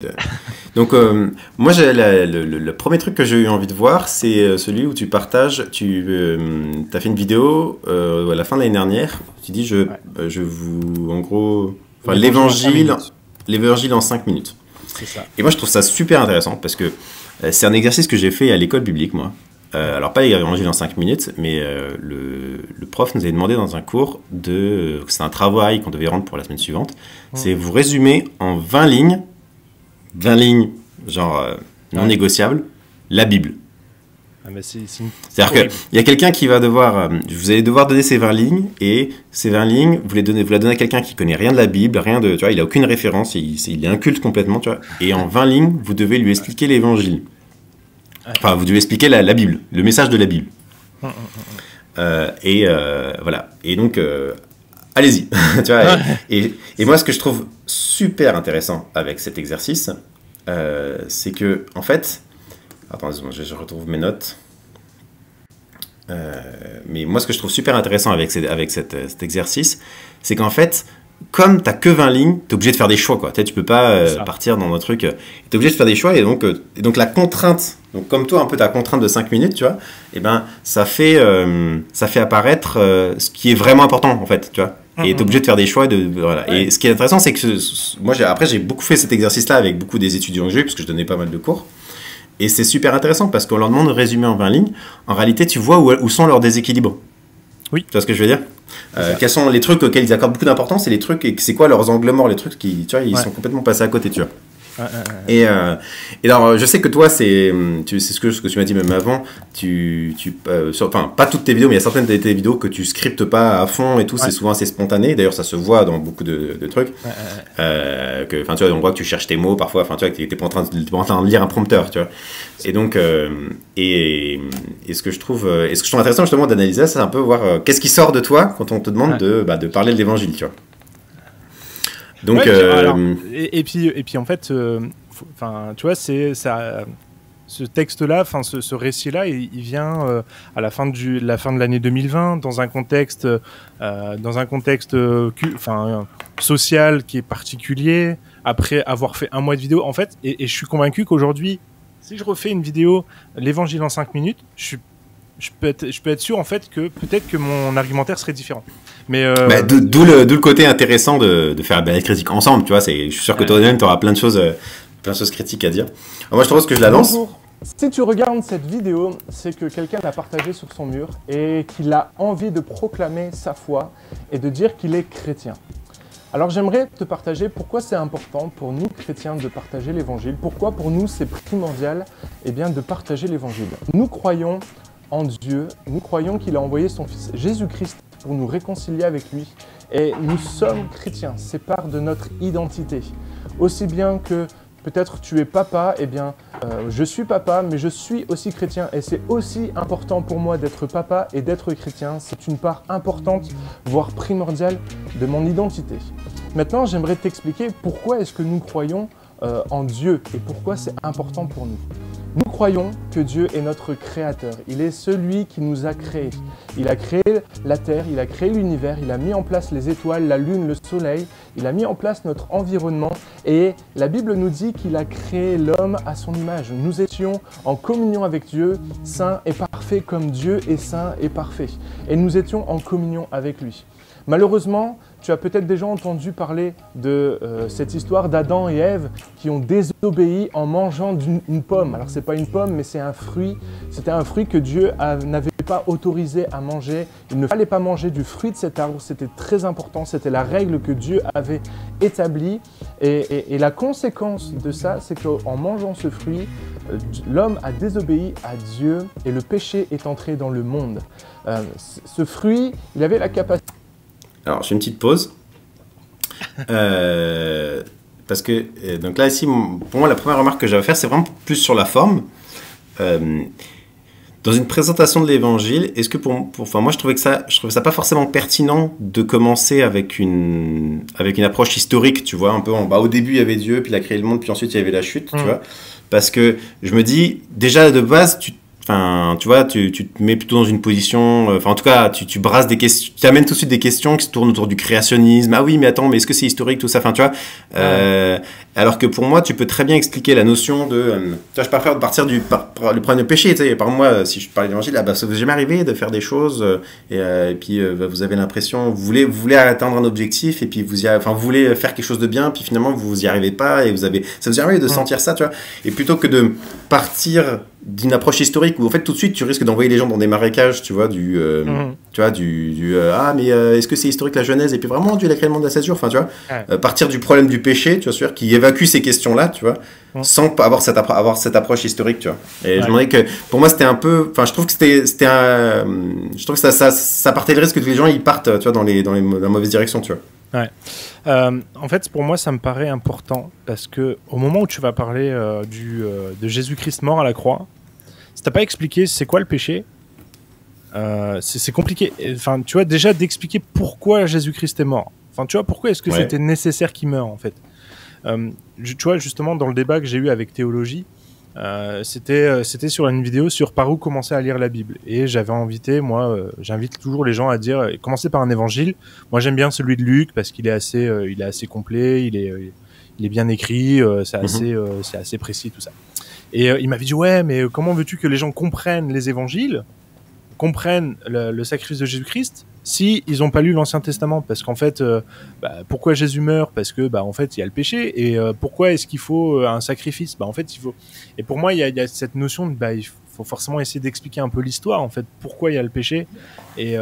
Donc, euh, moi, le, premier truc que j'ai eu envie de voir, c'est euh, celui où tu partages, tu as fait une vidéo euh, à la fin de l'année dernière. Tu dis, je, Ouais. euh, je vous, en gros, enfin, L'évangile l'évangile, en 5 minutes. Ça. Et moi, je trouve ça super intéressant parce que euh, c'est un exercice que j'ai fait à l'école biblique, moi. Euh, alors, pas l'évangile en 5 minutes, mais euh, le, le prof nous avait demandé dans un cours de. euh, C'est un travail qu'on devait rendre pour la semaine suivante. C'est vous résumer en 20 lignes, 20 lignes, genre euh, non Ouais. négociables, la Bible. Ah, une- C'est-à-dire qu'il y a quelqu'un qui va devoir, euh, vous allez devoir donner ces 20 lignes, et ces 20 lignes, vous les donnez, vous la donnez à quelqu'un qui connaît rien de la Bible, rien de, tu vois, il a aucune référence, il, est inculte complètement, tu vois. Et en 20 lignes, vous devez lui expliquer l'évangile. Enfin, vous devez expliquer la, la Bible, le message de la Bible. Hum, hum, Euh, et euh, voilà. Et donc, allez-y. tu vois, et, et moi, ce que je trouve super intéressant avec cet exercice, euh, c'est que, en fait, attends, je, je retrouve mes notes. Euh, mais moi, ce que je trouve super intéressant avec, ces- avec cette- cet exercice, c'est qu'en fait, comme tu que 20 lignes, tu es obligé de faire des choix. Quoi. Tu sais, tu peux pas euh, partir dans un truc. Tu es obligé de faire des choix. Et donc, euh, et donc, la contrainte, donc comme toi, un peu ta contrainte de 5 minutes, tu vois, et ben, ça, fait, euh, ça fait apparaître euh, ce qui est vraiment important, en fait. Tu vois. Et tu es Mhm. obligé de faire des choix. De, voilà. Et ce qui est intéressant, c'est que ce- moi, après, j'ai beaucoup fait cet exercice-là avec beaucoup des étudiants que j'ai parce que je donnais pas mal de cours. Et c'est super intéressant parce qu'on leur demande de résumer en 20 lignes. En réalité, tu vois où, où sont leurs déséquilibres. Oui. Tu vois ce que je veux dire? Euh. Quels sont les trucs auxquels ils accordent beaucoup d'importance et les trucs, et c'est quoi leurs angles morts, les trucs qui, tu vois, ils Ouais. sont complètement passés à côté, tu vois. Et, euh, et alors, je sais que toi, c'est hum, c'est ce que, ce que tu m'as dit même avant, tu, tu, euh, sur- enfin, pas toutes tes vidéos, mais il y a certaines de tes vidéos que tu scriptes pas à fond et tout, c'est souvent assez spontané. D'ailleurs, ça se voit dans beaucoup de, de trucs. Ouais, ouais, ouais. Euh, que, enfin, tu vois, on voit que tu cherches tes mots parfois, enfin, tu vois, que t'es pas en train de, en train de lire un prompteur, tu vois. Et donc, euh, et, et ce que je trouve, euh, ce que je trouve intéressant justement d'analyser, c'est un peu voir euh, qu'est-ce qui sort de toi quand on te demande Ouais. de, bah, de parler de l'évangile, tu vois. Donc, Ouais, puis, euh, alors, et, et puis, et puis en fait, euh, enfin, tu vois, c'est ça. Ce texte-là, enfin, ce, ce récit-là, il, il vient euh, à la fin du, la fin de l'année 2020, dans un contexte, euh, dans un contexte, enfin, euh, social qui est particulier. Après avoir fait un mois de vidéo, en fait, et, et je suis convaincu qu'aujourd'hui, si je refais une vidéo, l'Évangile en 5 minutes, je suis je peux, être, je peux être sûr en fait que peut-être que mon argumentaire serait différent. Mais euh, bah, d'où le, d'où le côté intéressant de, de faire la critique ensemble, tu vois. c'est- Je suis sûr que Ouais. toi-même, tu auras plein de choses, euh, plein de choses critiques à dire. Alors, moi, je te propose que je la lance. Bonjour. Si tu regardes cette vidéo, c'est que quelqu'un l'a partagée sur son mur et qu'il a envie de proclamer sa foi et de dire qu'il est chrétien. Alors j'aimerais te partager pourquoi c'est important pour nous chrétiens de partager l'évangile, pourquoi pour nous c'est primordial eh bien, de partager l'évangile. Nous croyons en Dieu, nous croyons qu'il a envoyé son Fils Jésus-Christ pour nous réconcilier avec lui et nous sommes chrétiens, c'est part de notre identité. Aussi bien que peut-être tu es papa, eh bien euh, je suis papa, mais je suis aussi chrétien et c'est aussi important pour moi d'être papa et d'être chrétien. C'est une part importante, voire primordiale de mon identité. Maintenant, j'aimerais t'expliquer pourquoi est-ce que nous croyons euh, en Dieu et pourquoi c'est important pour nous. Nous croyons que Dieu est notre créateur. Il est celui qui nous a créés. Il a créé la terre, il a créé l'univers, il a mis en place les étoiles, la lune, le soleil, il a mis en place notre environnement et la Bible nous dit qu'il a créé l'homme à son image. Nous étions en communion avec Dieu, saint et parfait comme Dieu est saint et parfait. Et nous étions en communion avec lui. Malheureusement, tu as peut-être déjà entendu parler de euh, cette histoire d'Adam et Ève qui ont désobéi en mangeant une pomme. Alors c'est pas une pomme, mais c'est un fruit. C'était un fruit que Dieu n'avait pas autorisé à manger. Il ne fallait pas manger du fruit de cet arbre. C'était très important. C'était la règle que Dieu avait établie. Et, la conséquence de ça, c'est qu'en mangeant ce fruit, euh, l'homme a désobéi à Dieu et le péché est entré dans le monde. Euh, ce fruit, il avait la capacité Alors, je fais une petite pause. Euh, parce que, euh, donc là, ici, pour moi, la première remarque que j'avais à faire, c'est vraiment plus sur la forme. Euh, dans une présentation de l'évangile, est-ce que pour, pour- enfin, moi, je trouvais que ça, je trouvais ça pas forcément pertinent de commencer avec une, avec une approche historique, tu vois, un peu en bas. Au début, il y avait Dieu, puis il a créé le monde, puis ensuite, il y avait la chute, tu Mm. vois. Parce que je me dis, déjà de base, tu, Enfin, tu vois, tu, tu, te mets plutôt dans une position. Enfin, en tout cas, tu, tu brasses des questions. Tu amènes tout de suite des questions qui se tournent autour du créationnisme. Ah oui, mais attends, mais est-ce que c'est historique, tout ça? Enfin, tu vois. Euh, alors que pour moi, tu peux très bien expliquer la notion de. Euh, tu vois, je préfère partir du par, le problème de péché. Tu sais, par moi, si je parle d'évangile, ah bah, ça vous est jamais arrivé de faire des choses euh, et, puis vous avez l'impression, vous voulez, vous voulez atteindre un objectif et puis vous y, enfin, vous voulez faire quelque chose de bien, puis finalement vous y arrivez pas et vous avez. Ça vous arrive de sentir ça, tu vois? Et plutôt que de partir d'une approche historique où en fait tout de suite tu risques d'envoyer les gens dans des marécages, tu vois, du, euh, mhm. tu vois, du, du euh, ah mais euh, est-ce que c'est historique la Genèse? Et puis vraiment Dieu a créé le monde à 16 jours, enfin tu vois, partir du problème du péché, tu vois, qui évacue ces questions-là, tu vois, sans avoir cette avoir cette approche historique, tu vois. Et je me demandais que pour moi c'était un peu, enfin je trouve que c'était c'était un, je trouve que ça, ça, ça partait le risque que les gens ils partent, tu vois, dans les dans les la mauvaise direction, tu vois. Ouais. en fait, pour moi, ça me paraît important parce que au moment où tu vas parler du, de Jésus-Christ mort à la croix, si t'as pas expliqué c'est quoi le péché, euh, c'est compliqué. Enfin, tu vois, déjà d'expliquer pourquoi Jésus-Christ est mort. Enfin, tu vois, pourquoi est-ce que c'était nécessaire qu'il meure, en fait? Euh, tu vois, justement, dans le débat que j'ai eu avec théologie, euh, c'était c'était sur une vidéo sur par où commencer à lire la Bible. Et j'avais invité, moi, j'invite toujours les gens à dire, commencer par un évangile. Moi, j'aime bien celui de Luc parce qu'il est assez, il est assez complet, il est, il est bien écrit, c'est mhm. assez, c'est assez précis, tout ça. Et euh, il m'avait dit ouais, mais comment veux-tu que les gens comprennent les évangiles, comprennent le, sacrifice de Jésus-Christ, si ils n'ont pas lu l'Ancien Testament? Parce qu'en fait, euh, bah, pourquoi Jésus meurt? Parce que bah en fait il y a le péché. Et euh, pourquoi est-ce qu'il faut un sacrifice? Bah en fait il faut. Et pour moi il y a, y a, cette notion de bah il faut forcément essayer d'expliquer un peu l'histoire en fait. Pourquoi il y a le péché et,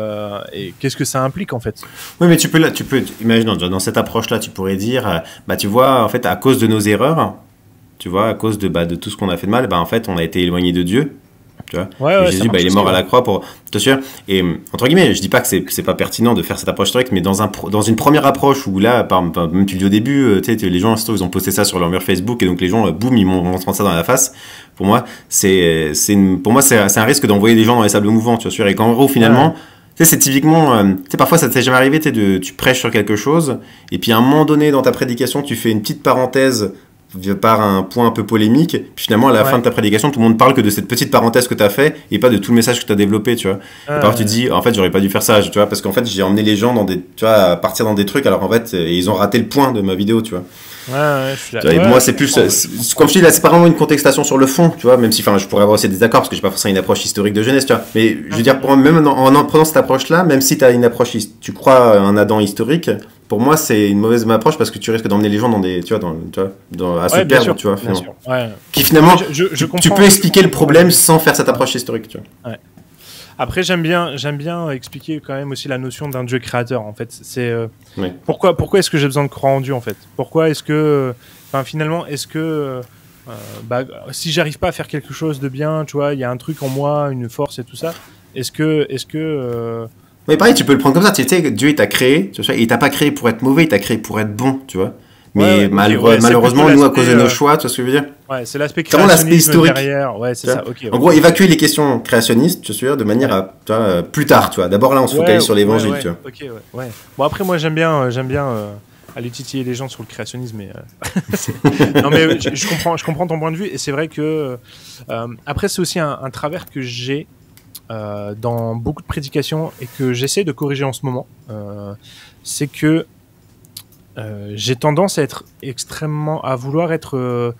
et qu'est-ce que ça implique en fait Oui, mais tu peux tu peux imaginer dans, cette approche là, tu pourrais dire bah tu vois en fait à cause de nos erreurs tu vois, à cause de, bah, de tout ce qu'on a fait de mal, bah, en fait, on a été éloigné de Dieu. Tu vois Jésus, bah, il est mort à la croix pour te sûr. Et entre guillemets, je dis pas que c'est, c'est pas pertinent de faire cette approche historique, mais dans, un, dans une première approche où là, par, même tu le dis au début, euh, tu sais, les gens, ils ont posté ça sur leur mur Facebook et donc les gens, euh, boum, ils m'ont ça dans la face. Pour moi, c'est, c'est pour moi, c'est, un risque d'envoyer des gens dans les sables mouvants, tu vois. Et qu'en gros, finalement, Tu sais, c'est typiquement, euh, tu sais, parfois ça t'est jamais arrivé, de, tu prêches sur quelque chose, et puis à un moment donné dans ta prédication, tu fais une petite parenthèse par un point un peu polémique, puis finalement à la fin de ta prédication, tout le monde parle que de cette petite parenthèse que tu as fait et pas de tout le message que tu as développé, tu vois. et tu te dis, en fait, j'aurais pas dû faire ça, tu vois, parce qu'en fait, j'ai emmené les gens dans des, tu vois, à partir dans des trucs, alors en fait, ils ont raté le point de ma vidéo, tu vois. Ouais, ouais, je suis et moi, c'est plus, comme je dis là, c'est pas vraiment une contextation sur le fond, tu vois, même si, enfin, je pourrais avoir aussi des accords parce que j'ai pas forcément une approche historique de jeunesse, tu vois. Mais je veux dire, même en, en, prenant cette approche-là, même si tu as une approche, tu crois un Adam historique, pour moi, c'est une mauvaise approche parce que tu risques d'emmener les gens dans des, tu vois, dans, tu vois, dans, à se perdre, tu vois, finalement. Ouais. Qui finalement, tu peux expliquer le problème sans faire cette approche historique, tu vois. Ouais. Après, j'aime bien, j'aime bien expliquer quand même aussi la notion d'un Dieu créateur. En fait, c'est euh, pourquoi, pourquoi est-ce que j'ai besoin de croire en Dieu en fait? Pourquoi est-ce que, enfin, finalement, est-ce que euh, bah, si j'arrive pas à faire quelque chose de bien, tu vois, il y a un truc en moi, une force et tout ça. Est-ce que, est-ce que euh, mais pareil, tu peux le prendre comme ça. Tu sais, Dieu, il t'a créé, tu vois, il t'a pas créé pour être mauvais, il t'a créé pour être bon, tu vois. Mais malheureusement, nous, à cause de nos euh, choix, tu vois ce que je veux dire Ouais, c'est l'aspect créationniste derrière. Ouais, c'est ça. en gros, évacuer les questions créationnistes, tu vois, de manière à, tu vois, euh, plus tard, tu vois. D'abord là, on se focalise sur l'évangile, tu vois. Ok, ouais. Bon, après, moi, j'aime bien, euh, j'aime bien aller titiller les gens sur le créationnisme, mais non, mais je, comprends, je comprends ton point de vue, et c'est vrai que après, c'est aussi un, un travers que j'ai euh, dans beaucoup de prédications et que j'essaie de corriger en ce moment, euh, c'est que euh, j'ai tendance à être extrêmement à vouloir être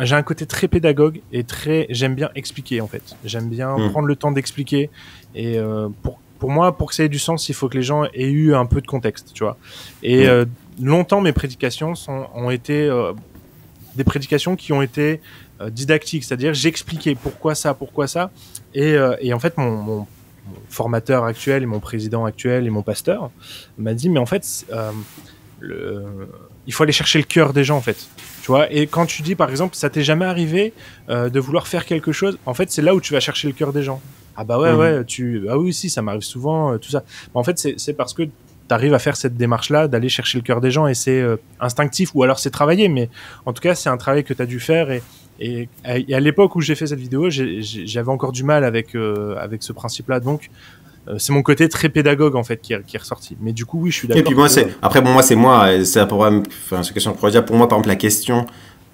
j'ai un côté très pédagogue et très j'aime bien expliquer en fait j'aime bien hmm. prendre le temps d'expliquer et pour pour moi pour que ça ait du sens il faut que les gens aient eu un peu de contexte tu vois et hmm. longtemps mes prédications sont, ont été des prédications qui ont été didactiques c'est-à-dire j'expliquais pourquoi ça pourquoi ça et, euh, et en fait, mon, mon, formateur actuel et mon président actuel et mon pasteur m'a dit, mais en fait, euh, le, il faut aller chercher le cœur des gens, en fait. Tu vois, et quand tu dis, par exemple, ça t'est jamais arrivé euh, de vouloir faire quelque chose, en fait, c'est là où tu vas chercher le cœur des gens. Ah bah ouais, mmh. ouais, tu, ah oui, si, ça m'arrive souvent, tout ça. En fait, c'est parce que tu arrives à faire cette démarche-là, d'aller chercher le cœur des gens, et c'est instinctif, ou alors c'est travaillé, mais en tout cas, c'est un travail que tu as dû faire, et, et à, l'époque où j'ai fait cette vidéo, j'avais encore du mal avec, euh, avec ce principe-là. Donc, euh, c'est mon côté très pédagogue en fait qui est, qui est, ressorti. Mais du coup, oui, je suis d'accord. Et puis moi, c'est après bon, moi, c'est moi. C'est pour enfin, question pour dire pour moi, par exemple, la question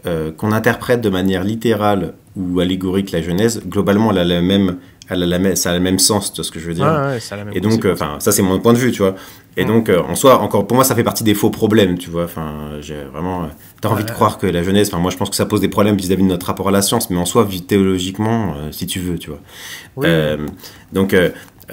euh, qu'on interprète de manière littérale ou allégorique la Genèse, globalement, elle a la même, elle a la même, ça a le même sens, tu vois ce que je veux dire. Ouais, ça a la même Et donc, conséquence. enfin, ça c'est mon point de vue, tu vois. Et Mm. donc, euh, en soi, encore pour moi, ça fait partie des faux problèmes, tu vois. Enfin, j'ai vraiment, euh, t'as envie de croire que la Genèse, enfin, moi, je pense que ça pose des problèmes vis-à-vis de notre rapport à la science, mais en soi, théologiquement, euh, si tu veux, tu vois. Oui. Euh, donc,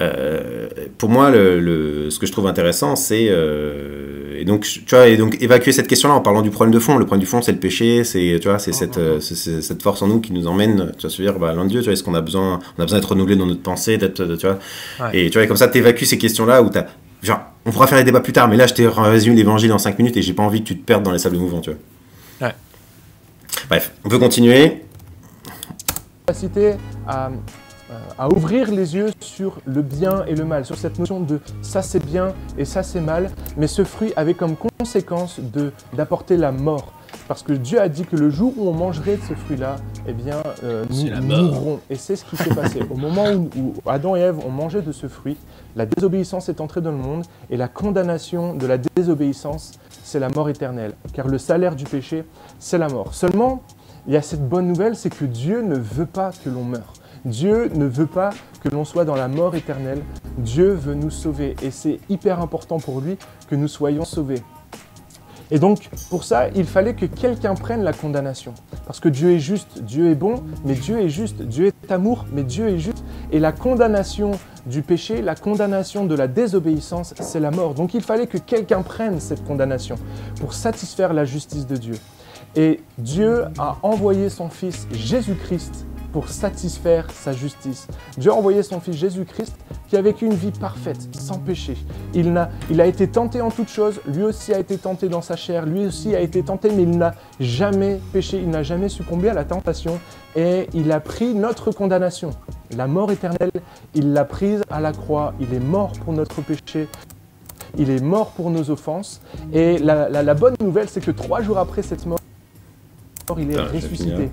euh, pour moi, le, le- ce que je trouve intéressant, c'est euh, et donc, tu vois, et donc évacuer cette question-là en parlant du problème de fond. Le problème du fond, c'est le péché, c'est tu vois, c'est cette, euh, cette force en nous qui nous emmène, tu vois, se dire, bah, loin de Dieu, tu vois, est-ce qu'on a besoin, on a besoin d'être renouvelé dans notre pensée, d'être, tu vois, Ouais. et tu vois, et comme ça, t'évacues ces questions-là où t'as, genre, on pourra faire les débats plus tard, mais là, je t'ai résumé l'évangile en 5 minutes et j'ai pas envie que tu te perdes dans les sables mouvants, tu vois? Ouais. Bref, on peut continuer. capacité à, à ouvrir les yeux sur le bien et le mal, sur cette notion de ça c'est bien et ça c'est mal, mais ce fruit avait comme conséquence de d'apporter la mort. Parce que Dieu a dit que le jour où on mangerait de ce fruit-là, eh bien, euh, nous la mourrons. Et c'est ce qui s'est passé. Au moment où, où Adam et Ève ont mangé de ce fruit, la désobéissance est entrée dans le monde et la condamnation de la désobéissance, c'est la mort éternelle. Car le salaire du péché, c'est la mort. Seulement, il y a cette bonne nouvelle, c'est que Dieu ne veut pas que l'on meure. Dieu ne veut pas que l'on soit dans la mort éternelle. Dieu veut nous sauver et c'est hyper important pour lui que nous soyons sauvés. Et donc, pour ça, il fallait que quelqu'un prenne la condamnation. Parce que Dieu est juste, Dieu est bon, mais Dieu est juste, Dieu est amour, mais Dieu est juste. Et la condamnation du péché, la condamnation de la désobéissance, c'est la mort. Donc il fallait que quelqu'un prenne cette condamnation pour satisfaire la justice de Dieu. Et Dieu a envoyé son Fils Jésus-Christ pour satisfaire sa justice. Dieu a envoyé son Fils Jésus-Christ qui a vécu une vie parfaite, sans péché. Il, n'a, il a été tenté en toutes choses, lui aussi a été tenté dans sa chair, lui aussi a été tenté, mais il n'a jamais péché, il n'a jamais succombé à la tentation et il a pris notre condamnation. La mort éternelle, il l'a prise à la croix, il est mort pour notre péché, il est mort pour nos offenses. Et la, la- la bonne nouvelle, c'est que trois jours après cette mort, il est ressuscité.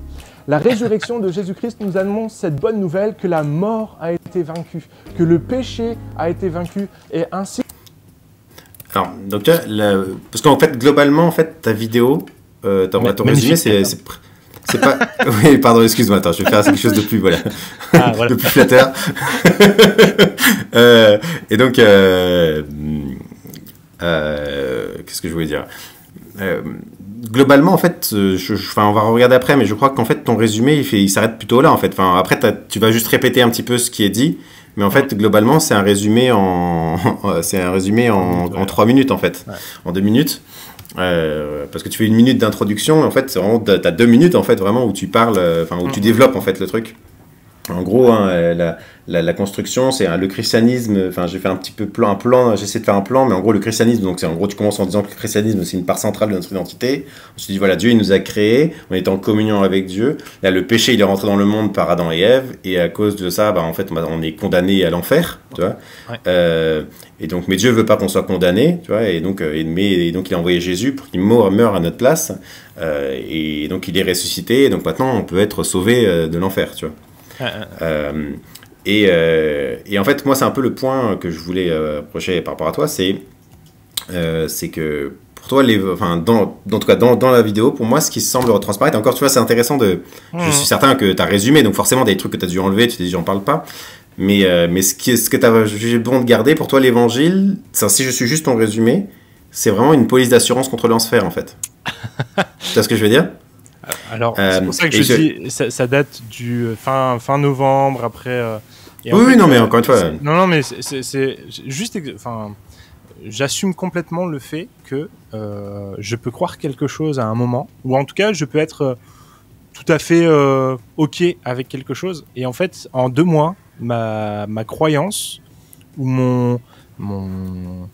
La résurrection de Jésus-Christ nous annonce cette bonne nouvelle que la mort a été vaincue, que le péché a été vaincu, et ainsi Alors, donc, la- parce qu'en fait, globalement, en fait, ta vidéo, euh, ton, résumé, c'est, pas. oui, pardon, excuse-moi, attends, je vais faire quelque chose de plus, voilà, Ah, voilà. de plus flatteur. Euh, et donc, euh, euh, qu'est-ce que je voulais dire? Euh, Globalement, en fait, euh, je, je- enfin, on va regarder après, mais je crois qu'en fait, ton résumé, il, fait, il s'arrête plutôt là, en fait. Enfin, après, tu vas juste répéter un petit peu ce qui est dit, mais en fait, globalement, c'est un résumé en, c'est un résumé en, en trois minutes, en fait, Ouais. en deux minutes. Euh, parce que tu fais une minute d'introduction, en fait, c'est vraiment, t'as deux minutes, en fait, vraiment, où tu parles, euh, enfin, où tu Mhm. développes, en fait, le truc. En gros, hein, euh, la, la, la construction, c'est hein, le christianisme. Enfin, j'ai fait un petit peu plan, un plan. J'essaie de faire un plan, mais en gros, le christianisme. Donc, c'est en gros, tu commences en disant que le christianisme, c'est une part centrale de notre identité. On se dit voilà, Dieu, il nous a créés. On est en communion avec Dieu. Là, le péché, il est rentré dans le monde par Adam et Ève, et à cause de ça, bah, en fait, on est condamné à l'enfer, tu vois. Ouais. Euh, et donc, mais Dieu veut pas qu'on soit condamné, tu vois. Et donc, euh, et, mais, et donc, il a envoyé Jésus pour qu'il meure, à notre place. Euh, et donc, il est ressuscité. Et donc, maintenant, on peut être sauvé de l'enfer, tu vois. Euh, et, euh, et en fait, moi, c'est un peu le point que je voulais euh, approcher par rapport à toi, c'est euh, que pour toi, les, enfin, dans, en tout cas, dans, dans la vidéo, pour moi, ce qui semble transparaître, encore, tu vois, c'est intéressant de. Je Mhm. suis certain que tu as résumé, donc forcément, des trucs que tu as dû enlever, tu t'es dit, j'en parle pas. Mais, euh, mais ce, qui, ce que tu as jugé bon de garder, pour toi, l'évangile, si je suis juste ton résumé, c'est vraiment une police d'assurance contre l'enfer, en fait. tu vois ce que je veux dire? Alors, Euh, c'est pour ça que et je je- dis, ça, ça date du euh, fin, fin novembre, après. euh, et Oui, oui, non, mais encore une fois, Non, non, mais c'est- juste. Enfin, j'assume complètement le fait que euh, je peux croire quelque chose à un moment, ou en tout cas, je peux être euh, tout à fait euh, OK avec quelque chose. Et en fait, en deux mois, ma, ma croyance, ou mon. mon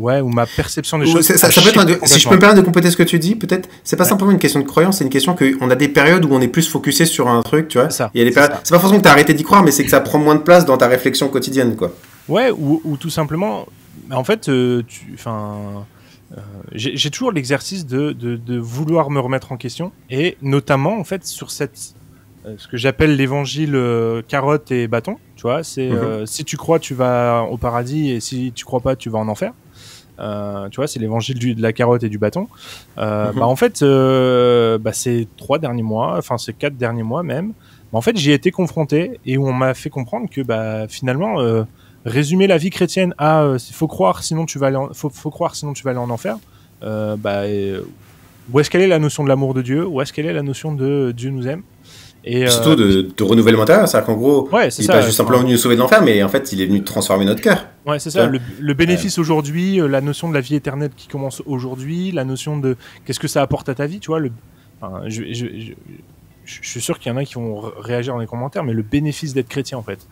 Ouais, ou ma perception des Ou choses. ça, peut être un- si je peux me permettre de compléter ce que tu dis, peut-être, c'est pas Ouais. simplement une question de croyance, c'est une question qu'on a des périodes où on est plus focusé sur un truc, tu vois. C'est ça, Il y a des c'est périodes. ça. C'est pas forcément que t'as arrêté d'y croire, mais c'est que ça prend moins de place dans ta réflexion quotidienne, quoi. Ouais, ou, ou tout simplement, en fait, euh, tu, enfin, euh, j'ai toujours l'exercice de, de, de vouloir me remettre en question, et notamment, en fait, sur cette, euh, ce que j'appelle l'évangile euh, carotte et bâton, tu vois, c'est Mhm. si tu crois, tu vas au paradis, et si tu crois pas, tu vas en enfer. Euh, tu vois, c'est l'évangile de la carotte et du bâton. Euh, Mhm. bah, en fait, euh, bah, ces trois derniers mois, enfin ces quatre derniers mois même, bah, en fait, j'y ai été confronté et où on m'a fait comprendre que bah, finalement, euh, résumer la vie chrétienne à faut croire, sinon tu vas aller, en, faut, faut croire, sinon tu vas aller en enfer. Bah, où est-ce qu'elle est la notion de l'amour de Dieu? Où est-ce qu'elle est la notion de Dieu nous aime? Et, euh, Surtout de, de renouvellement intérieur, c'est-à-dire qu'en gros, Ouais, il n'est pas juste simplement venu nous sauver de l'enfer, mais en fait, il est venu transformer notre cœur. Ouais, c'est ça. Le, le bénéfice aujourd'hui, euh, la notion de la vie éternelle qui commence aujourd'hui, la notion de qu'est-ce que ça apporte à ta vie, tu vois. Le, enfin, je, je, je, je suis sûr qu'il y en a qui vont réagir dans les commentaires, mais le bénéfice d'être chrétien, en fait.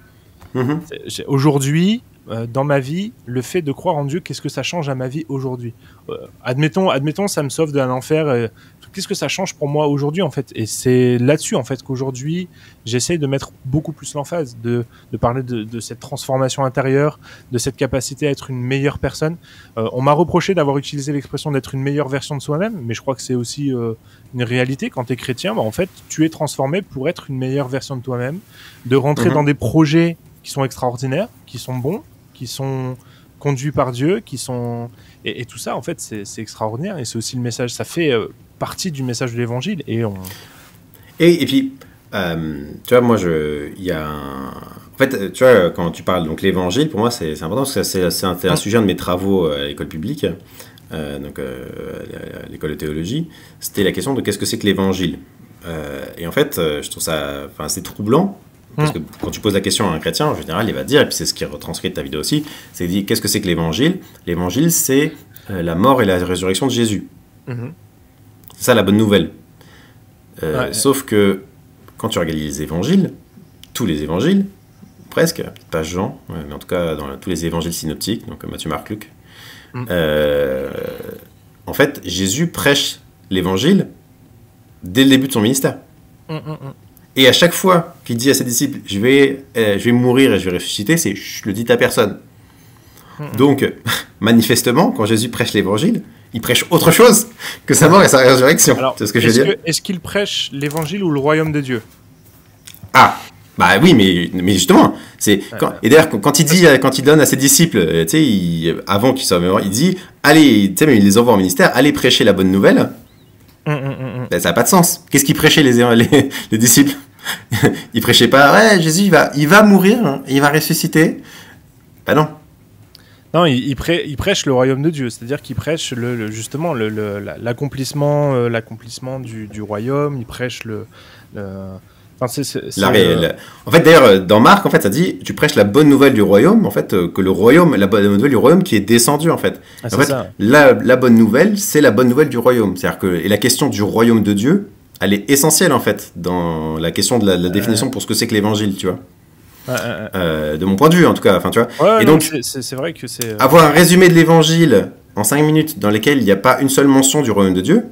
Mhm. J'ai- Aujourd'hui, euh, dans ma vie, le fait de croire en Dieu, qu'est-ce que ça change à ma vie aujourd'hui? Euh, Admettons, admettons, ça me sauve d'un enfer. euh, qu'est-ce que ça change pour moi aujourd'hui, en fait? Et c'est là-dessus, en fait, qu'aujourd'hui, j'essaye de mettre beaucoup plus l'emphase, de, de parler de, de cette transformation intérieure, de cette capacité à être une meilleure personne. Euh, on m'a reproché d'avoir utilisé l'expression d'être une meilleure version de soi-même, mais je crois que c'est aussi euh, une réalité. Quand tu es chrétien, bah, en fait, tu es transformé pour être une meilleure version de toi-même, de rentrer Mhm. dans des projets qui sont extraordinaires, qui sont bons, qui sont conduits par Dieu, qui sont et, et tout ça en fait c'est c'est extraordinaire et c'est aussi le message. Ça fait euh, partie du message de l'Évangile et on Et, et puis, euh, tu vois, moi, il y a un... En fait, tu vois, quand tu parles donc l'évangile, pour moi, c'est important parce que c'est un, sujet de mes travaux à l'école publique, euh, donc euh, à l'école de théologie. C'était la question de qu'est-ce que c'est que l'évangile. Euh, et en fait, euh, je trouve ça, c'est troublant. Parce que quand tu poses la question à un chrétien, en général, il va dire, et puis c'est ce qui est retranscrit de ta vidéo aussi, c'est dit qu'est-ce que c'est que l'évangile? L'évangile, c'est euh, la mort et la résurrection de Jésus. C'est ça la bonne nouvelle. Euh, Ouais. Sauf que quand tu regardes les évangiles, tous les évangiles, presque, pas Jean, mais en tout cas dans tous les évangiles synoptiques, donc Matthieu, Marc, Luc, Mm. euh, en fait, Jésus prêche l'évangile dès le début de son ministère. Hum, hum. Et à chaque fois qu'il dit à ses disciples, je vais, euh, je vais mourir et je vais ressusciter, c'est je le dis à personne. Donc, manifestement, quand Jésus prêche l'évangile, il prêche autre chose que sa mort et sa résurrection. C'est ce que je veux est-ce dire. que- est-ce qu'il prêche l'Évangile ou le royaume de Dieu? Ah, bah oui, mais, mais justement, c'est et d'ailleurs quand- il dit, quand il donne à ses disciples, euh, tu sais, avant qu'ils soient morts, il dit, allez, tu sais, mais il les envoie en ministère, allez prêcher la bonne nouvelle. Hum, hum, hum. Ben, ça n'a pas de sens. Qu'est-ce qu'ils prêchaient les, les, les disciples? Ils prêchaient pas, ouais, Jésus, il va, il va mourir, hein, il va ressusciter. Bah non. Non, il, il prê- il prêche le royaume de Dieu, c'est-à-dire qu'il prêche le, le- justement le- le- la- l'accomplissement, euh, l'accomplissement du, du royaume. Il prêche le. La réelle. En fait, d'ailleurs, euh, dans Marc, en fait, ça dit, tu prêches la bonne nouvelle du royaume, en fait, euh, que le royaume, la bonne nouvelle du royaume qui est descendu, en fait. ah, En fait, la, la bonne nouvelle, c'est la bonne nouvelle du royaume. C'est-à-dire que et la question du royaume de Dieu, elle est essentielle en fait dans la question de la, la définition pour ce que c'est que l'évangile, tu vois. Ouais, ouais, ouais. Euh, de mon point de vue, en tout cas. Enfin, tu vois. Et donc- c'est- vrai que c'est. euh, Avoir un résumé de l'évangile en 5 minutes dans lequel il n'y a pas une seule mention du royaume de Dieu.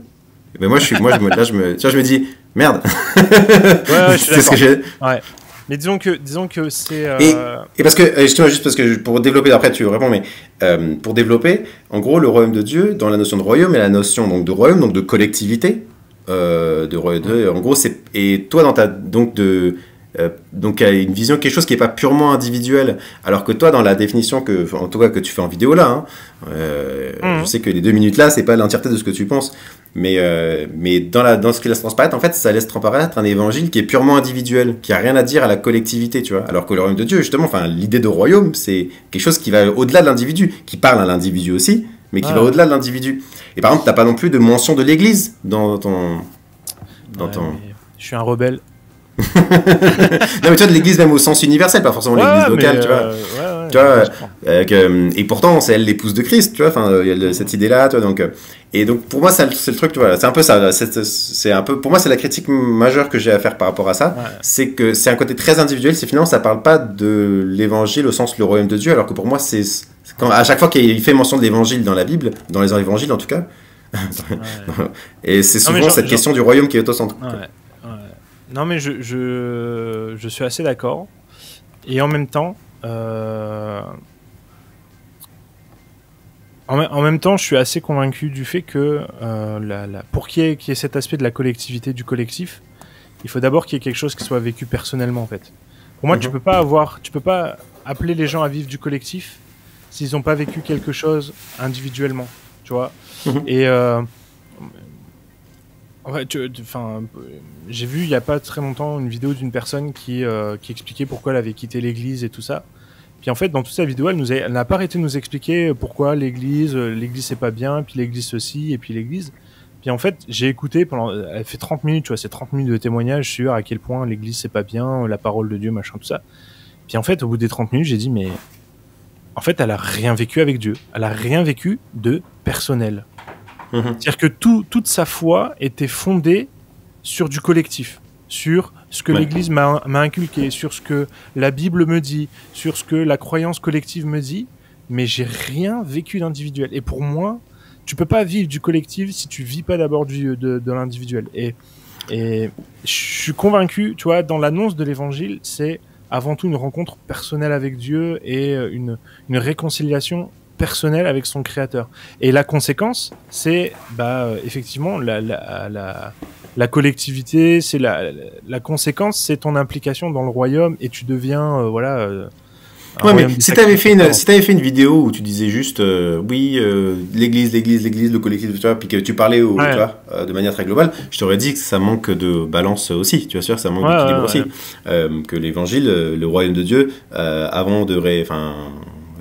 Mais moi, je suis, moi, je me, là, je me, tu vois, je me dis, merde. ouais, c'est ce que j'ai. Ouais. Mais disons que, disons que c'est. euh, Et parce que, justement, juste parce que pour développer, après tu réponds, mais euh, pour développer, en gros, le royaume de Dieu, dans la notion de royaume, et la notion donc, de royaume, donc de collectivité, euh, de, royaume de- en gros, c'est. Et toi, dans ta. Donc, de. Euh, donc, une vision, quelque chose qui n'est pas purement individuel, alors que toi, dans la définition que, en tout cas, que tu fais en vidéo là, hein, euh, Mhm. je sais que les deux minutes là, c'est pas l'entièreté de ce que tu penses, mais, euh, mais dans, la, dans ce qui laisse transparaître, en fait, ça laisse transparaître un évangile qui est purement individuel, qui a rien à dire à la collectivité, tu vois. Alors que le royaume de Dieu, justement, enfin, l'idée de royaume, c'est quelque chose qui va au-delà de l'individu, qui parle à l'individu aussi, mais qui va au-delà de l'individu. Et par exemple, t'as pas non plus de mention de l'église dans ton. Dans ouais, ton... Je suis un rebelle. Non, mais tu vois, de l'église même au sens universel, pas forcément l'église locale, tu vois. euh, ouais, ouais, Tu vois, ouais, je comprends. Euh, que- et pourtant, c'est elle l'épouse de Christ, tu vois. Enfin, euh, il y a le- cette idée-là, tu vois. Donc, euh, et donc, pour moi, c'est le truc, tu vois. C'est un peu ça. C'est un peu, pour moi, c'est la critique majeure que j'ai à faire par rapport à ça. C'est que c'est un côté très individuel. C'est finalement, ça parle pas de l'évangile au sens le royaume de Dieu, alors que pour moi, c'est quand à chaque fois qu'il fait mention de l'évangile dans la Bible, dans les évangiles en tout cas. Et c'est Non, souvent genre- cette genre- question du royaume qui est. Ouais, ouais. Non, mais je, je, je suis assez d'accord. Et en même temps, euh, en, en même temps, je suis assez convaincu du fait que euh, la, la- pour qu'il y, ait- qu'il y ait cet aspect de la collectivité, du collectif, il faut d'abord qu'il y ait quelque chose qui soit vécu personnellement, en fait. Pour moi, tu Mhm. peux pas avoir, tu peux pas appeler les gens à vivre du collectif s'ils n'ont pas vécu quelque chose individuellement, tu vois. Mhm. Et euh, enfin, j'ai vu il y a pas très longtemps une vidéo d'une personne qui, euh, qui expliquait pourquoi elle avait quitté l'église et tout ça. Puis en fait, dans toute sa vidéo, elle n'a pas arrêté de nous expliquer pourquoi l'église, euh, l'église c'est pas bien, puis l'église ceci, et puis l'église. Puis en fait, j'ai écouté pendant, elle fait 30 minutes, tu vois, c'est 30 minutes de témoignage sur à quel point l'église c'est pas bien, la parole de Dieu, machin, tout ça. Puis en fait, au bout des 30 minutes, j'ai dit, mais en fait, elle a rien vécu avec Dieu. Elle a rien vécu de personnel. Mhm. C'est-à-dire que tout, toute sa foi était fondée sur du collectif, sur ce que Ouais. l'Église m'a inculqué, sur ce que la Bible me dit, sur ce que la croyance collective me dit, mais j'ai rien vécu d'individuel. Et pour moi, tu peux pas vivre du collectif si tu vis pas d'abord du- de, de l'individuel. Et, et je suis convaincu, tu vois, dans l'annonce de l'Évangile, c'est avant tout une rencontre personnelle avec Dieu et euh, une, une réconciliation personnelle avec son Créateur. Et la conséquence, c'est bah, euh, effectivement la, la, la, la collectivité, c'est la, la, conséquence, c'est ton implication dans le royaume et tu deviens, euh, voilà. euh, un Ouais, mais si t'avais fait une, si t'avais fait une vidéo où tu disais juste, euh, oui, l'église, l'église, l'église, le collectif, tu vois, puis que tu parlais au, Ouais. tu vois, de manière très globale, je t'aurais dit que ça manque de balance aussi, tu vois sûr, ça manque Ouais, d'équilibre aussi, que l'évangile, le royaume de Dieu, avant de, enfin,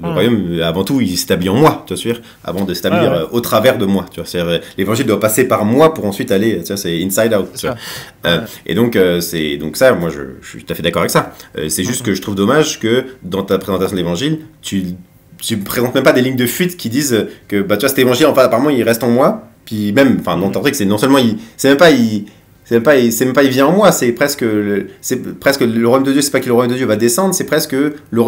le Ouais. royaume, euh, avant tout, il s'établit en moi, tu vois sûr, avant de s'établir ouais. euh, au travers de moi, tu vois, c'est l'évangile doit passer par moi pour ensuite aller, tu vois, c'est inside out, tu vois. Euh, Ouais. et donc, euh, c'est donc ça, moi, je, je suis tout à fait d'accord avec ça. Euh, c'est juste que je trouve dommage que dans ta présentation de l'évangile, tu tu présentes même pas des lignes de fuite qui disent que bah tu vois cet évangile enfin apparemment il reste en moi puis même enfin dans ton truc c'est non seulement il c'est même pas il c'est même pas c'est même pas il vient en moi c'est presque le- c'est presque le royaume de Dieu c'est pas que le royaume de Dieu va descendre c'est presque le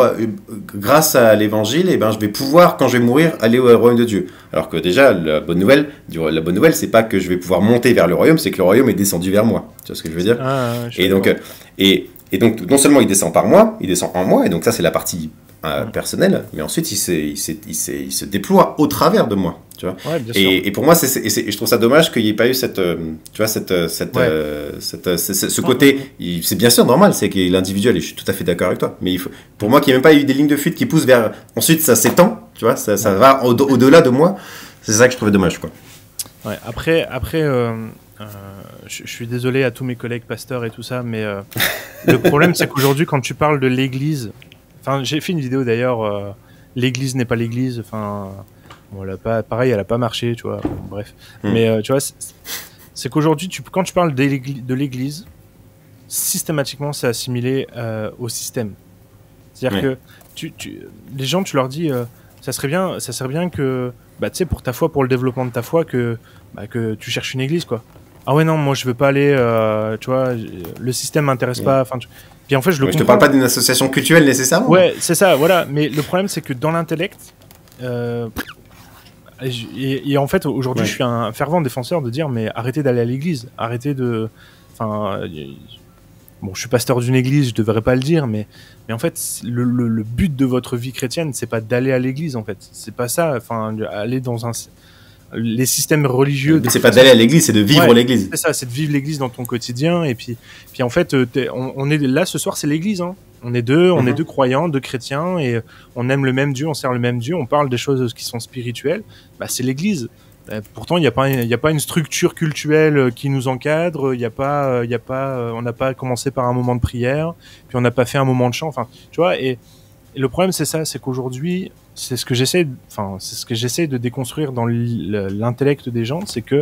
grâce à l'évangile et ben je vais pouvoir quand je vais mourir aller au royaume de Dieu. Alors que déjà la bonne nouvelle la bonne nouvelle c'est pas que je vais pouvoir monter vers le royaume c'est que le royaume est descendu vers moi. Tu vois ce que je veux dire? Ah, je et donc, et, et donc, non seulement il descend par moi, il descend en moi, et donc ça c'est la partie euh, personnelle, mais ensuite il se, il, se, il, se, il se déploie au travers de moi, tu vois. Ouais. Et, et pour moi, c'est, c'est- et c'est- et je trouve ça dommage qu'il n'y ait pas eu cette, euh, tu vois, cette, euh, cette, Ouais. euh, cette, ce, côté. c'est bien sûr normal, c'est que l'individuel, et je suis tout à fait d'accord avec toi. Mais il faut, pour moi, qu'il n'y ait même pas eu des lignes de fuite qui poussent vers. Ensuite, ça s'étend, tu vois, ça, ça va au- au-delà de moi. C'est ça que je trouvais dommage, quoi. Après, après je, je suis désolé à tous mes collègues pasteurs et tout ça, mais euh, le problème c'est qu'aujourd'hui, quand tu parles de l'Église, enfin, j'ai fait une vidéo d'ailleurs, euh, l'Église n'est pas l'Église, enfin, bon, elle a pas, pareil, elle a pas marché, tu vois, bon, bref. Mm. Mais euh, tu vois, c'est- qu'aujourd'hui, tu, quand tu parles de l'Église- systématiquement, c'est assimilé euh, au système. C'est-à-dire que tu, tu, les gens, tu leur dis, euh, ça serait bien, ça serait bien que, bah, tu sais, pour ta foi, pour le développement de ta foi, que, bah, que tu cherches une église, quoi. Ah ouais, non, moi, je veux pas aller, euh, tu vois, le système m'intéresse Ouais. pas. Enfin, tu- puis en fait, je le je te parle pas d'une association culturelle nécessairement. Ouais, c'est ça, voilà. Mais le problème, c'est que dans l'intellect, euh, et, en fait, aujourd'hui, Ouais. je suis un fervent défenseur de dire, mais arrêtez d'aller à l'église, arrêtez de, enfin, bon, je suis pasteur d'une église, je devrais pas le dire, mais, mais en fait, le, le- le but de votre vie chrétienne, c'est pas d'aller à l'église, en fait, c'est pas ça. Enfin, aller dans un, les systèmes religieux. But, c'est pas d'aller à l'église, c'est de vivre Ouais. l'église. c'est ça, c'est de vivre l'église dans ton quotidien. Et puis, puis en fait, euh, on, on est là ce soir, c'est l'église. Hein. On est deux, on Mhm. est deux croyants, deux chrétiens, et on aime le même Dieu, on sert le même Dieu, on parle des choses qui sont spirituelles. Bah, c'est l'église. Euh, pourtant, il n'y a pas, il y a pas une structure culturelle euh, qui nous encadre. Il y a pas, euh, il y a pas, euh, on n'a pas commencé par un moment de prière, puis on n'a pas fait un moment de chant. Enfin, tu vois. Et, et le problème, c'est ça, c'est qu'aujourd'hui, c'est ce que j'essaie, de- enfin, c'est ce que j'essaie de déconstruire dans l'intellect des gens, c'est que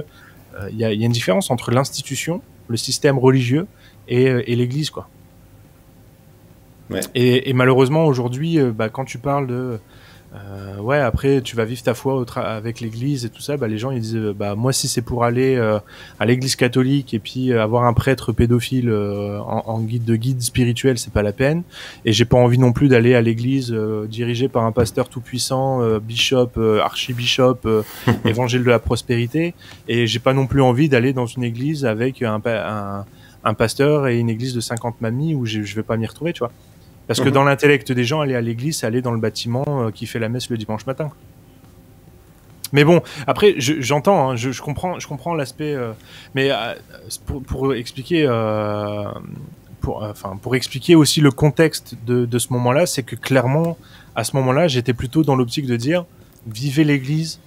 euh, il y, a, il y a une différence entre l'institution, le système religieux et, euh, et l'Église, quoi. Ouais. Et, et malheureusement aujourd'hui, euh, bah, quand tu parles de euh, ouais après tu vas vivre ta foi avec l'Église et tout ça, bah, les gens ils disent euh, bah moi si c'est pour aller euh, à l'Église catholique et puis euh, avoir un prêtre pédophile euh, en, en guide de guide spirituel, c'est pas la peine. Et j'ai pas envie non plus d'aller à l'Église euh, dirigée par un pasteur tout puissant, euh, bishop, euh, archibishop, euh, évangile de la prospérité. Et j'ai pas non plus envie d'aller dans une église avec un, un, un pasteur et une église de 50 mamies où je, je vais pas m'y retrouver, tu vois. Parce que Mhm. dans l'intellect des gens, aller à l'église, c'est aller dans le bâtiment euh, qui fait la messe le dimanche matin. Mais bon, après, je- j'entends, hein, je, je comprends, je comprends l'aspect. euh, mais euh, pour, pour expliquer, euh, pour, enfin, pour expliquer aussi le contexte de, de ce moment-là, c'est que clairement, à ce moment-là, j'étais plutôt dans l'optique de dire vivez l'Église.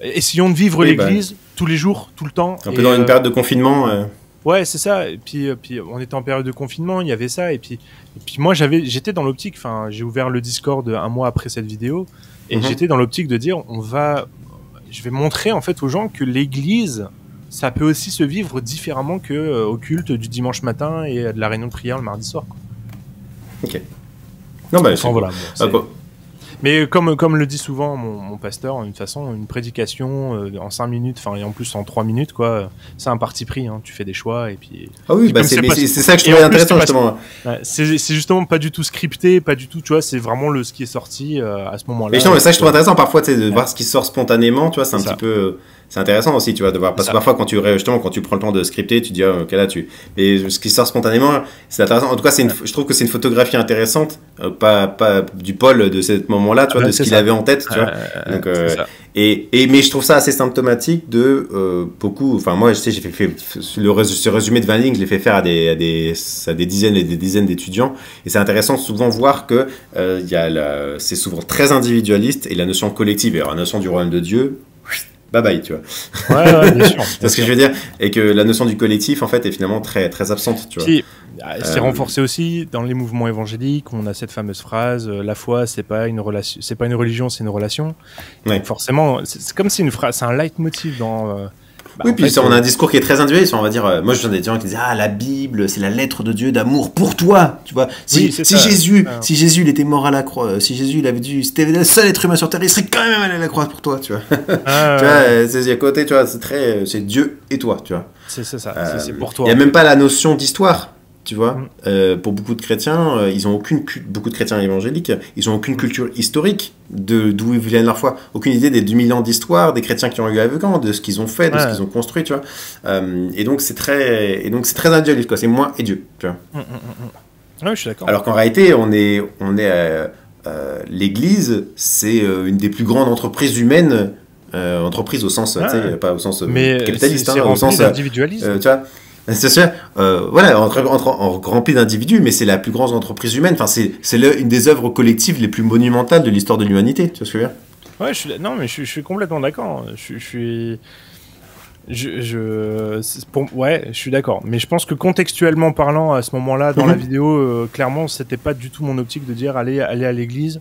Essayons de vivre Oui, bah. l'Église tous les jours, tout le temps. Un Et, peu dans une période de confinement. Ouais, c'est ça. Et puis, euh, puis on était en période de confinement, il y avait ça. Et puis, et puis moi, j'avais, j'étais dans l'optique. Enfin, j'ai ouvert le Discord un mois après cette vidéo, et Mhm. j'étais dans l'optique de dire, on va, je vais montrer en fait aux gens que l'Église, ça peut aussi se vivre différemment que euh, au culte du dimanche matin et de la réunion de prière le mardi soir. quoi. Non, bah, Enfin, c'est- voilà. bon. Mais comme, comme le dit souvent mon, mon pasteur, de toute façon, une prédication euh, en 5 minutes, enfin, et en plus en 3 minutes, quoi, euh, c'est un parti pris. Hein, tu fais des choix et puis Ah oui, bah, c'est pas- ça que je trouvais intéressant justement. C'est justement pas du tout scripté, pas du tout, tu vois, c'est vraiment le ce qui est sorti euh, à ce moment-là. Mais ça je trouve intéressant parfois, de Ouais. voir ce qui sort spontanément, tu vois, c'est un ça. petit peu, c'est intéressant aussi, tu vois, de voir, parce que parfois quand tu justement quand tu prends le temps de scripter, tu te dis, ah, ok là tu, mais ce qui sort spontanément, c'est intéressant. En tout cas, c'est une, je trouve que c'est une photographie intéressante, euh, pas pas du Paul de ce moment-là, tu vois, Ouais, de ce qu'il avait en tête, tu vois. Euh, Donc, euh. Et, et mais je trouve ça assez symptomatique de euh, beaucoup. Enfin moi, je sais, j'ai fait, fait le ce résumé de 20 lignes, je l'ai fait faire à des, à des à des dizaines et des dizaines d'étudiants. Et c'est intéressant de souvent voir que y a la- c'est souvent très individualiste et la notion collective et alors, la notion du royaume de Dieu. Bye bye, tu vois. Ouais, ouais, bien sûr. C'est ce que je veux dire? Et que la notion du collectif, en fait, est finalement très, très absente, tu vois. Puis, ah, c'est Euh, renforcé aussi dans les mouvements évangéliques. On a cette fameuse phrase euh, "La foi, c'est pas une relation, c'est pas une religion, c'est une relation." Ouais. Donc forcément, c'est c'est comme c'est une phrase, c'est un leitmotiv dans. euh, bah, oui, puis fait, ça, on a euh, un discours qui est très individualiste. On va dire, euh, moi, je des gens qui disent, ah, la Bible, c'est la lettre de Dieu d'amour pour toi, tu vois. Si, Oui. Jésus, Ah. si Jésus, il était mort à la croix, euh, si Jésus, il avait dû, c'était le seul être humain sur terre, il serait quand même allé à la croix pour toi, tu vois. ah, tu vois, c'est à côté, tu vois, c'est très, c'est Dieu et toi, tu vois. c'est ça, Euh, c'est- pour toi. Il y a même pas la notion d'histoire. Tu vois, Mm. Euh, pour beaucoup de chrétiens, euh, ils ont aucune cu- beaucoup de chrétiens évangéliques, ils ont aucune culture historique de d'où ils viennent leur foi, aucune idée des 2000 ans d'histoire des chrétiens qui ont eu eux, de ce qu'ils ont fait, de ce qu'ils ont construit, tu vois. Euh, et donc c'est très et donc c'est très individualiste quoi, c'est moi et Dieu, tu vois. Mm, mm. Ouais, je suis d'accord. Alors qu'en réalité, on est on est l'Église, c'est une des plus grandes entreprises humaines, entreprise au sens, pas au sens Mais capitaliste, hein, au sens d'individualisme. euh, tu vois c'est sûr, euh, voilà, entre, entre, en rempli d'individus, mais c'est la plus grande entreprise humaine. Enfin, c'est, une des œuvres collectives les plus monumentales de l'histoire de l'humanité. Tu vois ce que je veux dire? Ouais, je suis, non, mais je, suis- je suis complètement d'accord. Je, je suis. Je, je, pour, ouais, je suis d'accord. Mais je pense que contextuellement parlant, à ce moment-là, dans la Mhm. vidéo, euh, clairement, c'était pas du tout mon optique de dire allez, allez à l'église.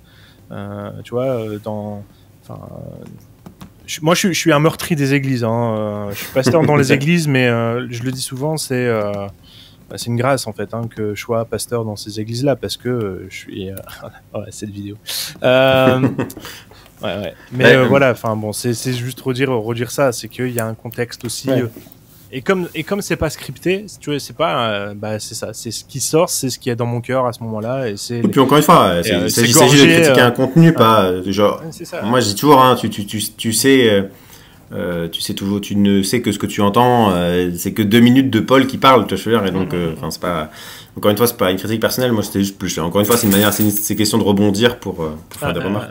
Euh, tu vois, euh, dans. Enfin. Je- moi, je suis, je suis un meurtri des églises. Hein. euh, Je suis pasteur dans les églises, mais euh, je le dis souvent, c'est. euh, bah, c'est une grâce en fait hein, que je sois pasteur dans ces églises-là parce que je suis. ouais, cette vidéo. Ouais, ouais. Mais Ouais, euh, euh, voilà, enfin bon, c'est juste redire, redire ça, c'est qu'il y a un contexte aussi. Euh, et comme et comme c'est pas scripté, tu vois, c'est pas, euh, bah c'est ça, c'est ce qui sort, c'est ce qui est dans mon cœur à ce moment-là, et c'est. Et puis encore une fois, euh, c'est- euh, il c'est s'agit, de critiquer euh, un contenu, pas euh, genre. Ça. Moi, je dis toujours, hein, tu, tu, tu, tu sais. euh, euh, tu sais toujours, tu ne sais que ce que tu entends, euh, c'est que deux minutes de Paul qui parle, tu vois, et donc, euh, enfin, c'est pas, encore une fois, c'est pas une critique personnelle, moi, c'était juste plus, encore une fois, c'est une manière, c'est une, question de rebondir pour, euh, pour faire Ah, des remarques.